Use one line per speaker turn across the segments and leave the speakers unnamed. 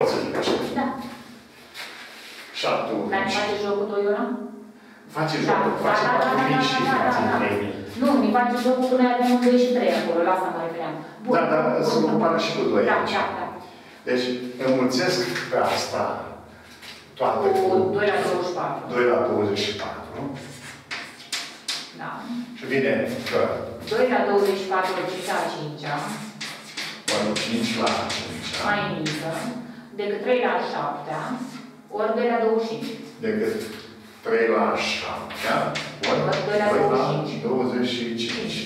Pot să zic așa.
Da.
7
Dar îmi face jocul 2 ora?
Face
Da,
jocul, face
da, da,
4
da,
mii
da,
și
da, da,
face
da.
3 mii.
Nu, mi face jocul până avem 2 și 3 acolo, la asta mă refeream. Bun.
Da, dar
Bun,
se
bun.
compară și cu 2
Da,
aici.
da, da.
Deci înmulțesc pe asta toată
Cu
cu
2 la 24.
2 la 24
Da.
și vine că
2 la 24 ori 5 la 5
ori 5 la 5
mai mică decât 3 la 7 ori 2 la 25.
decât 3 la 7 ori
Ori
2
2 la
la
25.
25.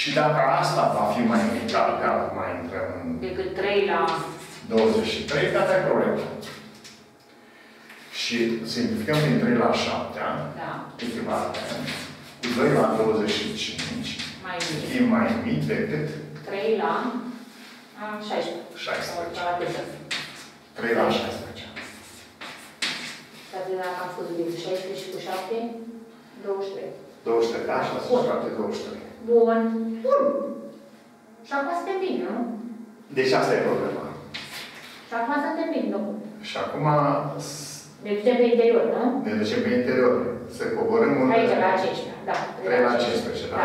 Și dacă asta va fi mai mic, dacă mai intrăm în
Decât 3 la
23, gata e problema. Și simplificăm din 3 la 7,
da,
echivalent, cu 2 la 25,
mai mic.
e mai mic decât
3 la a, 16.
16.
Sau la atâta.
3 la 16.
Dar de dacă am fost de 16 și cu 7, 23.
23, da? Și la
Bun.
7, 23.
Bun. Bun. Și acum suntem bine, nu?
Deci asta e problema.
Și acum suntem bine, nu?
Și acum s-
Ne ducem pe interior, nu?
ne ducem pe interior. Să coborâm un...
Aici, la 15, da.
3 la 15, da?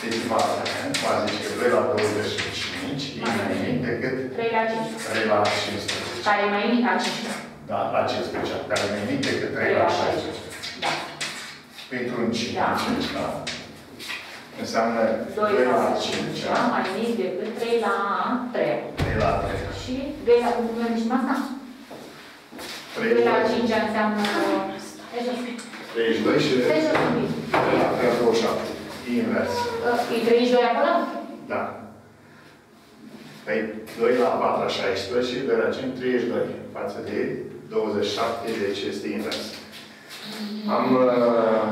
Deci echivalent, va zice că 2 la 25 e mai mic decât
3 la 15.
3 la 15.
Care e mai mic la 15.
Da, la 15, care e mai mic decât 3 la 16.
Da.
Pentru un 5,
Da.
da? Înseamnă
2 la 5, da? Mai mic decât 3 la 3.
3 la 3.
Și 2 la cum mi-am zis asta?
3
2 la 5 înseamnă... E jos.
32 și
E jos un pic.
3 la 3 la 27. Invers.
E 32 acolo?
Da. Păi 2 la 4 la 16 și 2 la 5, 32. Față de 27, deci este invers. Am, uh,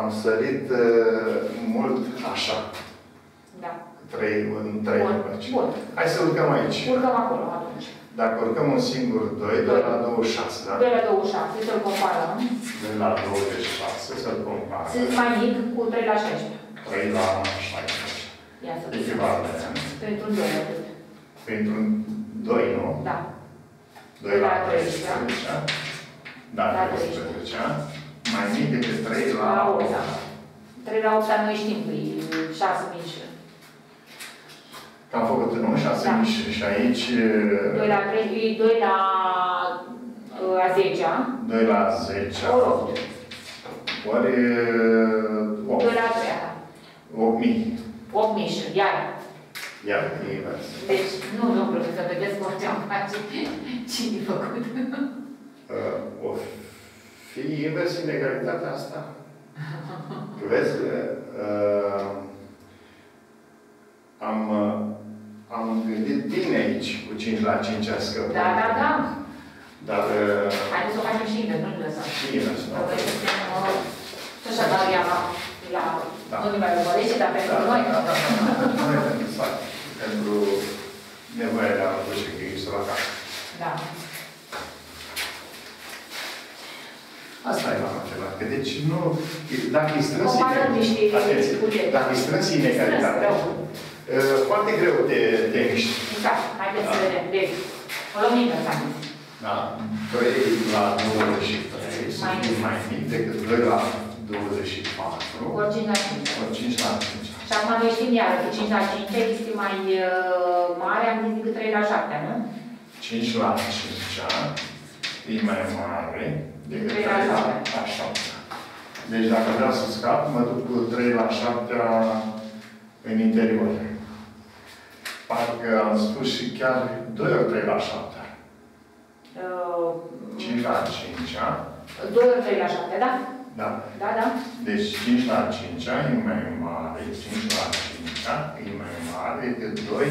am sărit uh, mult așa.
Da.
3 în 3
Bun. Bun.
Hai să urcăm aici.
Urcăm acolo atunci.
Dacă urcăm un singur 2, 2 la 26, da?
2 la 26, să-l comparăm.
2 la 26, să-l comparăm.
Sunt mai mic cu 3 la 16.
3 la 16.
Ia să vedem.
Echivalent.
Pentru 2 atât.
Pentru 2, nu?
Da.
2 la
la
13. Da,
La
13. Mai mic decât 3 la
La 8,
8.
da. 3 la 8, dar noi știm că e 6 mici.
Că am făcut nu? 6
Da.
mici. Și aici
2 la 3, e 2 la uh, a 10
2 la 10.
ori 8.
Ori 8.
2 la 3, da.
8 mii.
8 mici, iar.
Iar e invers.
Deci, nu, nu, vreau să vedeți cum ce-am face. Cine a făcut?
Uh, o fi invers inegalitatea asta? Vezi că uh, am, uh, am gândit bine aici cu 5 la 5 a scăpat.
Da, da, da.
Dar uh,
Haideți să o facem și invers, nu-l lăsăm.
și invers, nu?
Că vrei să fim, uh, Și așa, dar ea la, la
Da.
nu ne mai urmărește, dar pentru
Da, da,
noi.
da, da, da, da. Noi pentru sat, pentru nevoia de a duce grijă la casă.
Da.
Asta e la matemat. Că deci nu, dacă e strâns
Comparăm niște
atenție,
bucete.
dacă e strâns inegalitatea,
Strâns,
uh, foarte greu de, de miști.
Da, haideți să vedem. Deci, o luăm invers, am zis.
Da? 3 la 23 să
Mai
fie
mic.
mai mic decât 2 la 24
Ori 5 la 5.
ori 5 la 5.
Și acum noi știm iară că 5 la 5 este mai uh, mare, am zis decât 3 la 7, nu?
5 la 5 e mai mare decât 3
Trei la
la
șapte.
7. Deci dacă vreau să scap, mă duc cu 3 la 7 în interior. Parcă am spus și chiar 2 ori 3 la 7.
Uh,
5 la 5,
2 ori 3 la 7, da?
Da.
Da, da.
Deci 5 la 5 e mai mare, 5 la 5 e mai mare decât 2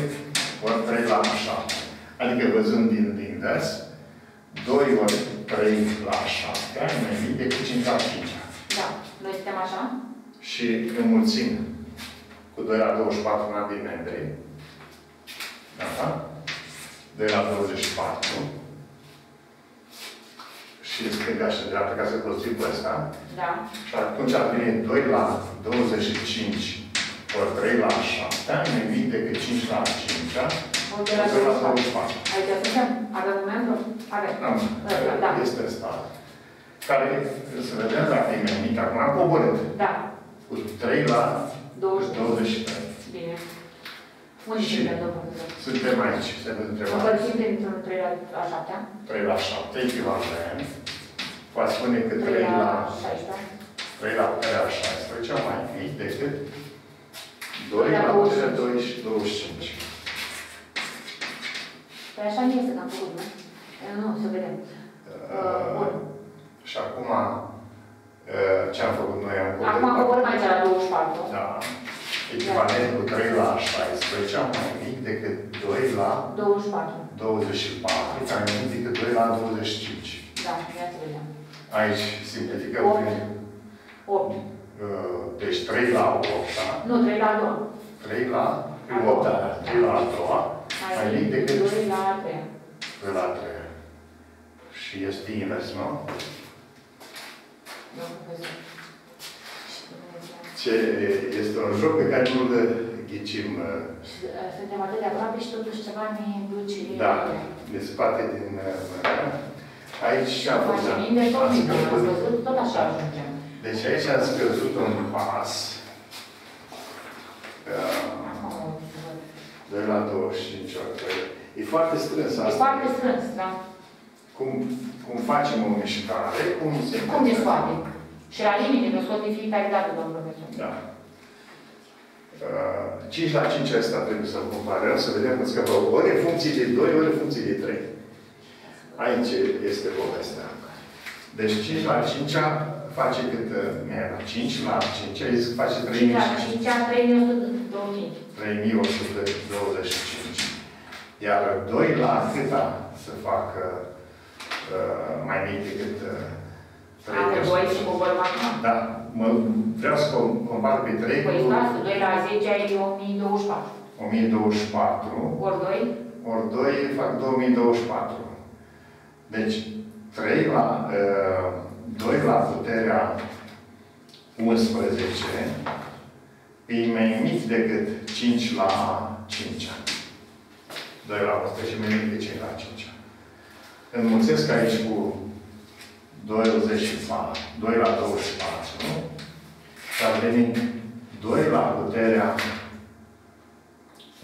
ori 3 la 7. Adică văzând din invers, 2 ori 3 la 7 e mai mic decât 5 la 5.
Da. Noi suntem așa?
Și înmulțim cu 2 la 24 în ambii membri. Da? 2 la 24. Și stânga și dreapta ca să construim pe ăsta.
Da.
Și atunci ar veni 2 la 25 ori 3 la 7, mai mic decât 5 la 5,
Ori de la
2 la
24.
24.
Aici suntem? Avem un membru? Avem.
Da,
Da.
este ăsta. Care, să vedem dacă e mai mic. Acum am coborât.
Da.
Cu 3 la
20.
23.
Bine. Unde
Și-
suntem, domnul profesor?
Suntem aici, se vede întreba.
Împărțim printr-un 3 la a 7
3 la 7, echivalent. Va spune că
3
3
la
la
16.
3 la 3 la 16, mai mic decât 2
Doi la
la
25.
2 și 25.
Păi așa nu este că am făcut, nu? E, Nu, să vedem. Uh, bun.
Și acum, uh, ce am făcut noi? Am
Acum am coborât aici la 24.
Da. Echivalent cu 3 la 16, mai mic decât 2 la
24.
24, care mai mic decât 2 la 25.
Da, ia să vedem.
Aici simplificăm
Opt.
prin,
8.
uh, deci 3 la 8, da?
Nu, 3 la 2.
3 la 8, da, 3 la a doua, mai mic decât
2 la 3.
2 la 3. Și este invers, nu?
Domnul profesor.
Ce este un joc pe care nu-l ghicim. uh,
Și, uh, Suntem atât de aproape și totuși ceva ne duce...
Da, ne spate din uh, mână. Aici am făcut.
Facem invers, tot
am
invers, am
scăzut.
văzut, tot așa ajungem.
Deci aici am scăzut un pas. Uh,
Acum,
2 la 25 ori 3. E foarte strâns
E
asta.
foarte strâns, da?
Cum, cum facem o mișcare, cum se
Cum ne scoate? Și la limite ne scoate fiecare dată, domnul profesor.
Da. Uh, 5 la 5 asta trebuie să comparăm, să vedem cum scăpă. Ori în funcție de 2, ori în funcție de 3. Aici este povestea. Deci 5 la 5 face cât uh, la 5 la 5 ai zis că face
5 la
3500.
5 a 3125.
3125. Iar 2 la câta să facă uh, mai mic decât uh,
Am 2 și coborâm acum.
Da, mă, vreau să com- compar pe 3
Păi
cu
stați, 2 la 10 ai 1024.
1024,
Ori 2,
ori 2 fac 2024. Deci 3 la, uh, 2 la puterea 11 e mai mic decât 5 la 5. 2 la 11 e mai mic decât 5 la 5. Înmulțesc aici cu 24, 2 la 24, nu? Și ar veni 2 la puterea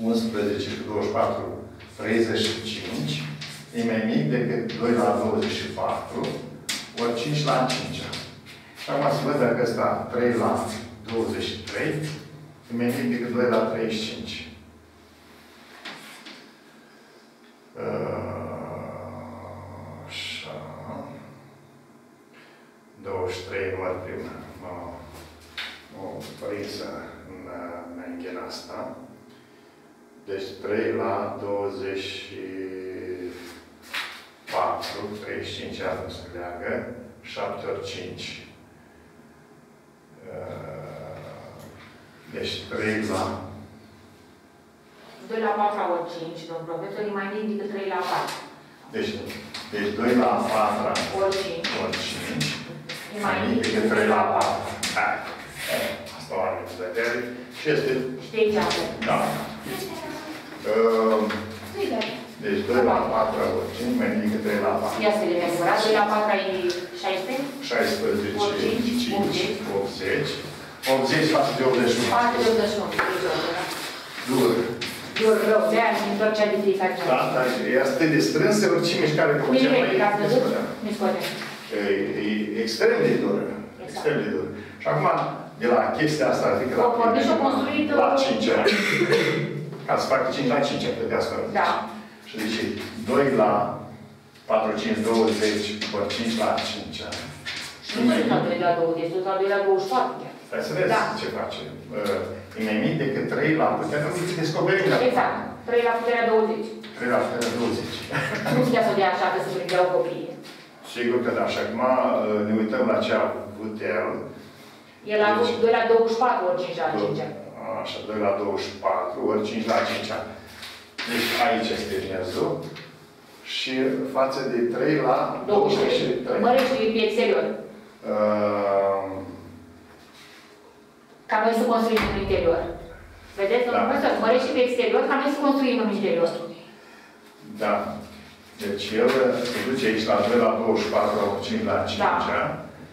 11 cu 24, 35, e mai mic decât 2 la 24, ori 5 la 5. Și acum să văd dacă ăsta 3 la 23 e mai mic decât 2 la 35. Uh, Așa. 23 număr prin o, o prinsă în menghena asta. Deci 3 la 24, 35 iar nu se leagă, 7 ori 5. Uh, Deci 3 la
2 la 4 ori 5, domnul profesor, e mai mic decât 3 la 4.
deci, deci 2 la 4
Ori 5.
ori 5
E
mai mic decât 3 la 4. Hai. Eh, Asta o are în vedere. Și este,
Știți ce avem?
da. Uh, Deci 2 la 4 ori 5 mai mic decât 3 la 4.
Ia să vedem adevărat. 2 la 4 ai 16?
16,
80,
5, 80. 80 față de 81.
4 de 81.
Dur.
Eu rău, de-aia mi întorcea de fiecare
Da,
dată.
dar e atât de strânsă orice mișcare cu
Bine,
cea mai
bine, ați văzut?
desfătă.
Mi scoate.
E, e extrem de dură. Extrem de dură. Și acum, de la chestia asta, adică la,
O pornit și o construit,
la
uh,
5 ani. Ca să facă 5 la 5 ani, de asta.
Da.
Și zice, 2 la 4, 5, 20, ori 5 la 5 ani.
Și nu sunt la 2 la 20, sunt la 2 la 24. chiar.
Hai să vezi
Da.
ce face. Uh, E mai mic decât 3 la puterea, nu zice descoperim de acum.
Exact. 3 la puterea 20.
3 la puterea 20.
Nu putea să o dea așa că se prindeau copiii.
Sigur că da. Și acum uh, ne uităm la ce a avut el.
El a avut
Deci-
2 la 24 ori 5 la 5 ani.
Așa, 2 la 24, ori 5 la 5 ani. Deci aici este miezul. Și față de 3 la
23.
23.
Mărește pe exterior.
Uh,
Ca noi să construim în interior. Vedeți, domnul
Da.
profesor, mărește pe exterior ca noi să construim în interior.
Da. Deci el se duce aici la 2 la 24, 5 la 5.
Da.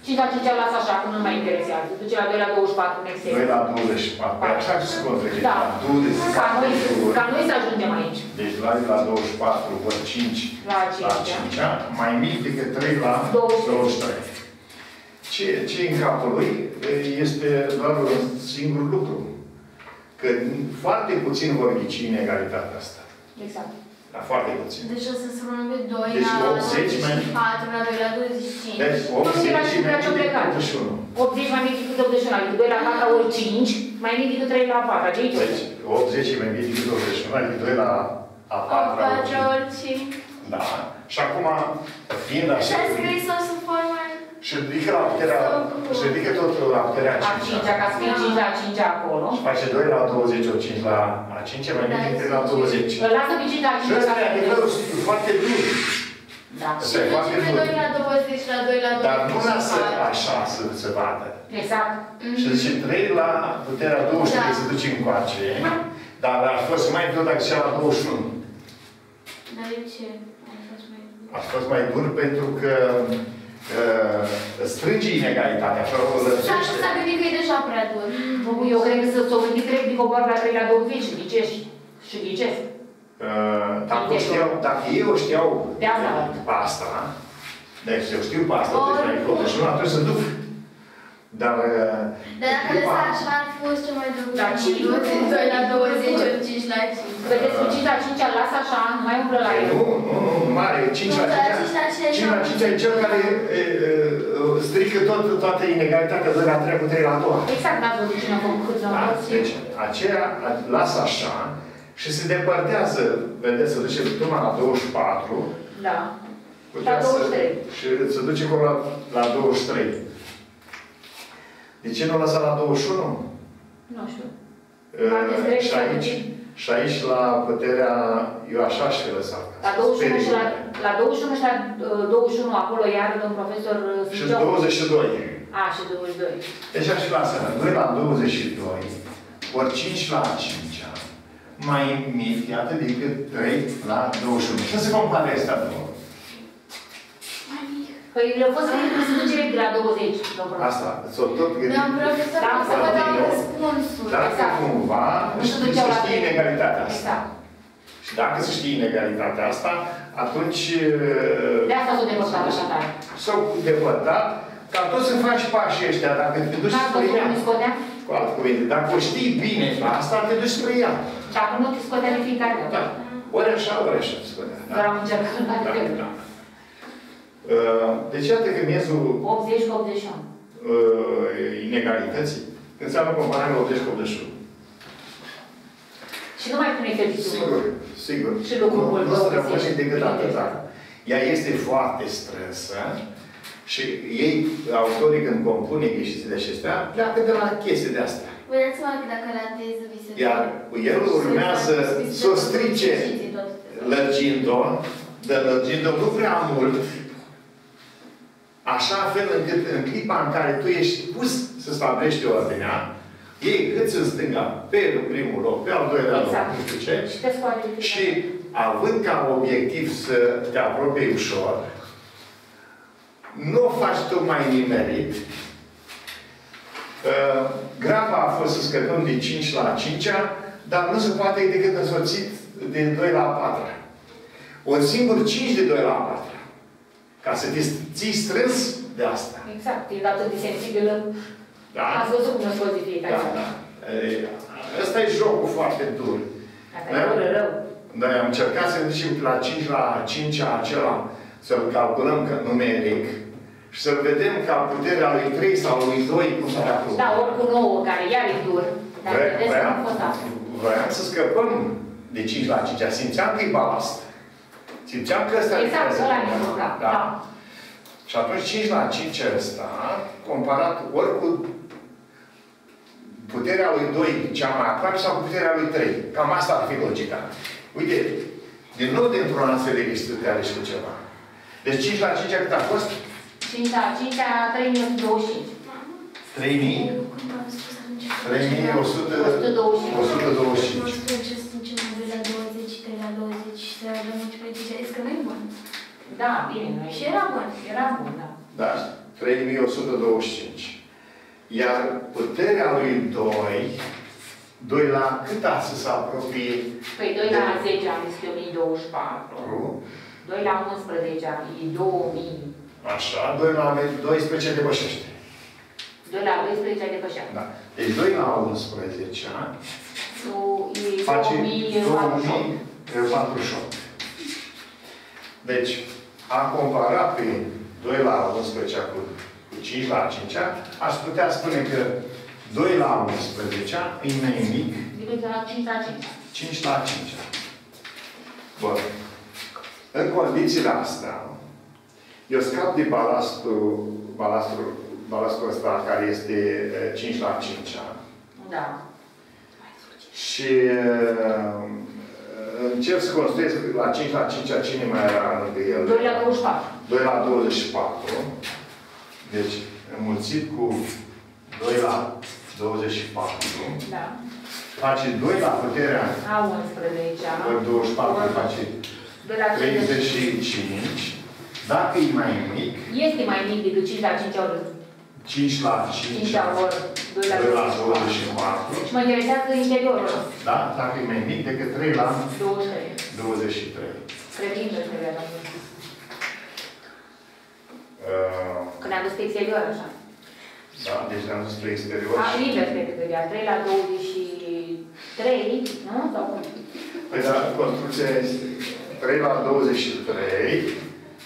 5 la 5 las așa, că nu mai interesează. Duce la 2 la 24 în Excel.
2 la 24. Păi așa se contrece.
Da.
La 24
Ca noi,
ori.
ca noi să ajungem aici.
Deci la la 24 ori 5
La
la
5.
5, mai mic decât 3 la
23.
23. Ce, ce în capul lui este doar un singur lucru. Că foarte puțin vor ghici inegalitatea asta.
Exact.
Dar foarte puțin.
Deci o să spunem pe 2
Deci
la
80 mai-
4 la 2 la 25.
Deci
Nu,
80
era și
mai
prea ce
mic
plecat.
decât 81.
80 mai mic decât 81, adică 2 la 4 ori 5, mai mic decât 3 la 4, adică aici.
Deci 80 e mai mic decât 81, adică 2 la a
8
4
la
ori
4
cinci.
ori 5.
Da. Și acum, fiind
Și
așa,
a scris o să formă...
și ridică la puterea, și ridică totul la puterea
A
5
5 ca să fie 5 la 5 acolo.
Și face 2 la 20 ori 5 la a 5 mai mic decât 3 la 20.
Îl lasă pe 5 la 5
Și ăsta
ca
e
să
adevărul foarte dur.
Da.
Și
Asta e foarte
duce pe
dur.
2 la 20 la 2 la 25.
Dar nu lasă așa să se vadă.
Exact.
Și zice 3 la puterea 20
Da.
se duce încoace. Dar ar fost mai dur dacă zicea la 21.
Dar de ce? A fost mai...
A fost mai dur pentru că uh, strânge inegalitatea, așa o
S-a
lărgește.
s-a gândit că e deja prea dur.
Nu, eu cred că s-o gândit direct din cobor la 3 la 20 și ghicești. Și ghicesc.
Uh, dacă, știau, dacă ei o știau
De asta.
pe asta, deci eu știu pe asta, deci
Ori-
mai încolo, și nu trebuie să duc. Dar uh,
Dar dacă lăsa așa ar fi fost cel mai drăguț.
Da, ce?
2 la 20 ori 5 la 5.
Vedeți, cu 5 la 5 îl lasă așa, nu mai umblă la el.
nu, nu, nu, mare, 5 la
Nu, dar
5.
5 la 5
5 la 5 e cel care e, e, e, strică tot, toată inegalitatea de la 3 cu 3 la 2.
Exact, n-ați văzut cine a făcut cât de
Da?
învăț.
Deci, aceea a- lasă așa și se depărtează, vedeți, se duce tocmai la 24,
Da.
putea
La 23.
Să, și se duce acolo la, la 23. De ce nu lăsa la 21?
Nu știu.
Uh,
Poate trebuie
și
să
aici,
ducem.
și aici la puterea, eu așa aș fi lăsat.
La 21 și la,
Sperie.
la 21 și la uh, 21 acolo iar domn profesor uh,
Și
Sfânteu.
22.
A, și 22.
Deci aș lasă 2 la 22, ori 5 la 5, mai mic, atât decât 3 la 21. Și să compare astea două.
Păi le-a fost gândit că se duce de la 20, domn profesor.
Asta, s-o tot gândit.
Doamn profesor,
Da,
pot să vă dau
da.
răspunsul.
Dacă
Exact.
cumva
Nu
nu
se
știe,
duceau
să
la
știe
trei.
inegalitatea asta.
Exact.
Și dacă se știe inegalitatea asta, atunci
De asta s-a depărtat așa tare.
s-au depărtat ca tot să faci pașii ăștia, dacă te duci
N-ați
spre
văzut
ea.
cum îi scotea?
Cu alte cuvinte, dacă o știi bine pe asta, te duci spre ea.
Dacă nu, te scotea de fiecare dată.
Da. Ori așa, ori așa, spune.
Doar
Da?
am încercat la
Da,
greu.
da. Uh, Deci iată că miezul
80 cu 81.
uh, inegalității înseamnă compararea 80 cu 81.
Și nu mai pune fericitul.
Sigur, sigur.
Și lucrul
Nu-
mult
Nu se
bă,
rămâne
găsești.
decât atâta. Ea este foarte strânsă și ei, autorii, când compun ghicitele acestea, pleacă de la chestii de astea.
Vedeți-mă că dacă la teză vi se...
Iar el urmează să o strice lărgind-o, dar lărgind-o nu prea mult, așa fel încât în clipa în care tu ești pus să stabilești ordinea, ei cât în stânga, pe primul loc, pe al doilea loc,
Exact.
nu știu ce,
Și te scoate de
și
fiecare.
având ca obiectiv să te apropii ușor, nu o faci tocmai nimerit. Uh, Graba a fost să scăpăm de 5 la 5 dar nu se poate decât însoțit de 2 la 4 Un singur 5 de 2 la 4 Ca să te ții strâns de asta.
Exact, e atât de sensibilă.
Da?
Ați văzut cum îl scoți de fiecare
Da,
dată.
da. E, Ăsta e jocul foarte dur.
Asta
Da?
e rău, rău.
Dar am încercat să ne ducem la 5 la 5 acela, să-l calculăm că numeric și să vedem ca puterea lui 3 sau lui 2 cum s-ar acolo.
Da, ori cu 9, care iar e dur. Dar vedeți cum a fost asta.
Vreau să scăpăm de 5 la 5. Simțeam că e balast. Simțeam că ăsta
Exact,
lucrează
ăla
cu
mi-a
mine.
rugat.
Da.
Da.
Și atunci 5 la 5 ăsta, comparat ori cu puterea lui 2 cea mai aproape sau cu puterea lui 3. Cam asta ar fi logica. Uite, din nou dintr-un astfel de listă te alegi cu ceva. Deci 5 la 5 cât a fost?
5 la 5 a 3125.
3000?
Cum am spus atunci?
3125.
125.
125.
Nu știu ce sunt cel mai la 20, 3 la 20, să de multiplici, a zis că nu e bun.
Da, bine, noi.
Și era bun.
Era bun, da.
Da, 3125. Iar puterea lui 2, 2 la cât a să se apropie?
Păi 2 la 10 am zis că e 1024. 2 la 11 e 2000.
Așa, 2 la 12 depășește.
2 la 12 depășeam.
Da. Deci 2 la 11
Nu, e
face
2048.
2048. Deci, a compara pe 2 la 11 cu, cu 5 la 5 aș putea spune că 2 la 11 e mai mic,
Decât la 5 la 5.
5 la 5. Bun. În condițiile astea, eu scap de balastul, balastul, balastul ăsta care este eh, 5 la 5
Da.
și uh, încep să construiesc la 5 la 5 cine mai era lângă el?
2 la 24.
2 la 24. Deci, înmulțit cu 2 la 24,
Da.
face 2 la puterea
A 11.
ori 24, face
2 la 30.
35. Dacă e mai mic,
Este mai mic decât 5 la 5 ori
5 la 5,
5 la ori 2 la
2 la
24.
24.
Și mă interesează interiorul.
Da? Dacă e mai mic decât 3 la
23.
23.
Credin că trebuie la
Uh,
Când am dus pe exterior, așa.
da, deci le-am dus spre exterior.
A,
și-
invers cred că trebuia. 3 la 23, nu? Sau cum?
Păi da, construcția este 3 la 23.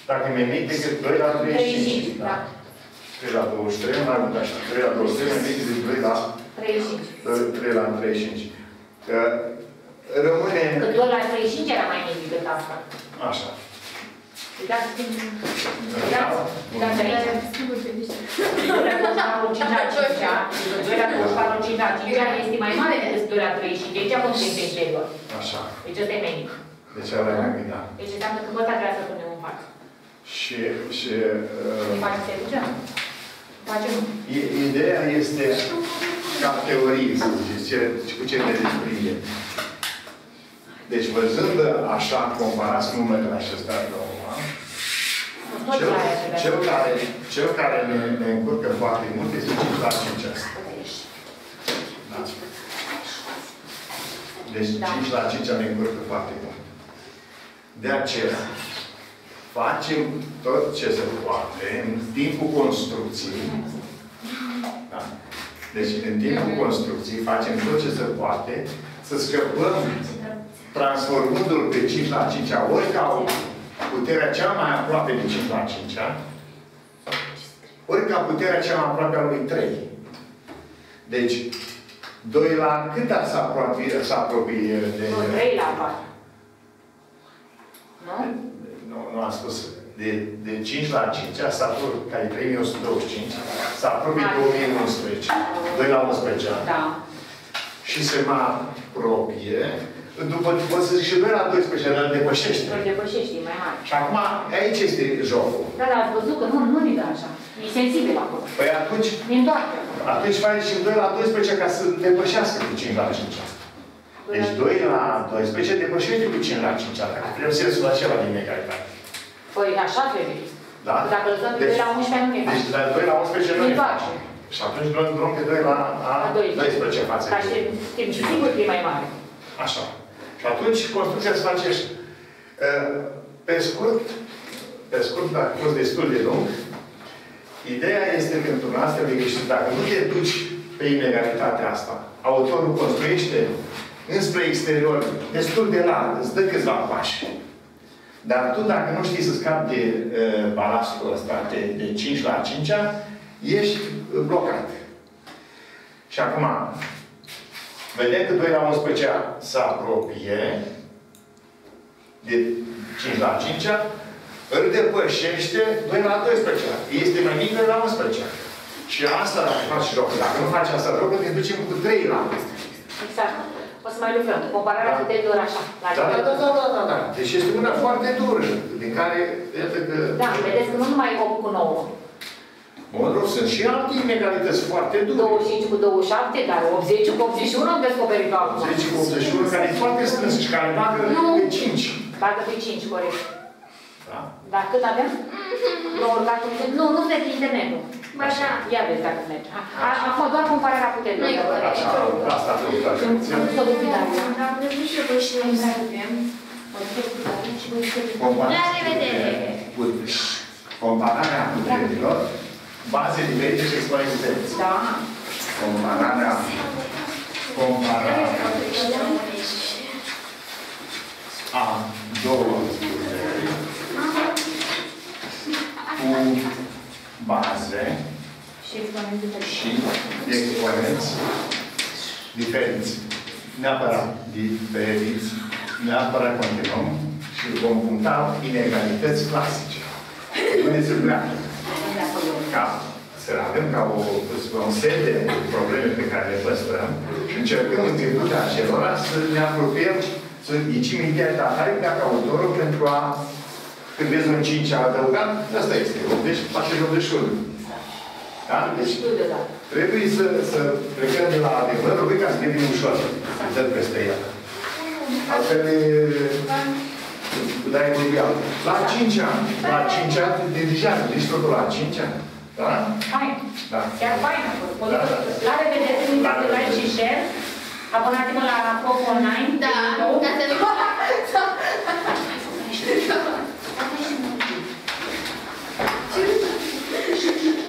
Dacă e mai mic decât 2 la 35.
35, da.
3 la 23, mai mult așa. 3 la 23 mai mic decât 2 la
35.
3 la 35. Că rămâne
Că 2 la 35 era mai mic decât asta.
așa.
Uitați, uitați, uitați aici.
Sigur că niște.
2 la 24, 5 la 5, 2 la 24, 5 la 5 este mai mare decât 2 la 35. Deci am construit pe exterior.
Așa.
Deci ăsta e mai mic.
Deci ăla e mai mic, da.
Deci înseamnă că pe ăsta trebuia să punem în față.
Și, și
Îi
uh,
facem să ducem? Facem
i- ideea este ca teorie, să ziceți, ce, cu ce ne desprinde. Deci, văzând așa, comparați numele acestea două,
tot
cel,
la aia trebuia
cel,
să
care, cel care ne, ne încurcă foarte mult este 5 la 5 asta. Da. Deci
Da.
5 la 5 ne încurcă foarte mult. De aceea, facem tot ce se poate în timpul construcției. Da? Deci, în timpul construcției, facem tot ce se poate să scăpăm transformându-l pe 5 la 5 ori ca o puterea cea mai aproape de 5 la 5 ori ca puterea cea mai aproape a lui 3. Deci, 2 la cât ar să apropie, să apropie de...
Nu, 3 la 4. Nu?
Nu, nu am spus. De, de 5 la 5, satul, care e 3125, să apropie de 2011. 2 la 11 ani.
Da.
Și se mai apropie, după ce pot să zic și 2 la 12, dar îl depășește.
Îl depășești, e mai mare.
Și acum, aici este jocul.
Da, dar ați văzut că nu, nu mi dă așa. E sensibil acolo.
Păi atunci,
Mi întoarce acolo.
atunci faci și 2 la 12 ca să depășească cu 5 la 5. Deci 2 la 12 depășește cu 5 la 5 dacă vrem sensul acela din egalitate.
Păi așa trebuie.
Da?
Dacă lăsăm pe
Deci-
2 la 11, nu ne
Deci
face.
de la 2 la 11 nu
Nu
ne
face.
face. Și atunci luăm drum pe 2 la a
La 12.
12 față.
Dar
de-
știm, știm sigur că e mai mare.
Așa. Și atunci construcția se face așa. Uh, Pe scurt, pe scurt, dacă a fost destul de lung, ideea este că pentru noastră de greșit, dacă nu te duci pe inegalitatea asta, autorul construiește înspre exterior destul de larg, îți dă câțiva pași. Dar tu, dacă nu știi să scapi de uh, balastul ăsta de, de 5 la 5 ești uh, blocat. Și acum, vedem că 2 la 11 se apropie de 5 la 5 îl depășește 2 la 12 Este mai mic de la 11 Și asta dacă faci joc. Dacă nu faci asta joc, ne ducem cu 3 la
Exact. O să mai lucrăm. Compararea
Da.
puterilor așa. La
da, da, da, da, da, da, da. Deci este una foarte dură, din care, iată că...
Da, vedeți că nu numai 8 cu 9.
Mă rog, sunt și alte inegalități foarte dure.
25 cu 27, dar 80 cu 81 am descoperit acum.
10 cu 81, care e foarte strâns și care bagă
Nu.
pe 5.
Dacă pui 5, corect.
Da?
Dar cât avem? Nu, urcat internet. Nu, nu merge internetul.
Ba da.
Ia vezi dacă merge. A- a- Acum doar compararea puterilor.
Nu e corect.
Așa, asta a făcut așa.
Îmi îmi să duc Daria.
Am văzut și eu voi și noi să avem.
Mă duc cu Daria și voi să duc.
Comparația
La revedere!
pute- Compararea puterilor, baze diferite și exponențe.
Da.
Compararea, compararea a două puteri cu baze
Și exponentul tău.
și exponenți diferiți. Neapărat diferiți, neapărat continuăm și vom puncta inegalități clasice. Unde se pleacă?
De acolo.
Ca să avem ca o, un set de probleme pe care le păstrăm și încercăm în virtutea acelora să ne apropiem, să ghicim ideea ta. Hai ca autorul pentru a, când vezi un 5 adăugat, asta este 80, face 81. Da? Deci trebuie să, să plecăm de la adevărul lui ca să devin ușor. Dăm peste el. Altfel e... Dar e trivial. La 5 ani. La 5 ani de deja. Deci totul la 5 ani. Da?
Fain.
Da.
Chiar fain a fost.
Da, da.
La revedere, uitați-vă
la
și share. Abonați-vă la Pop Online. Da. Da, să nu. Thank you.